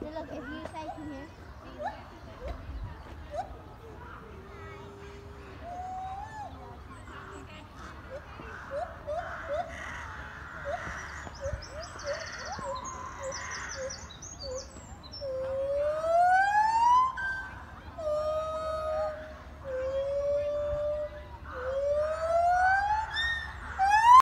Look, if you say here.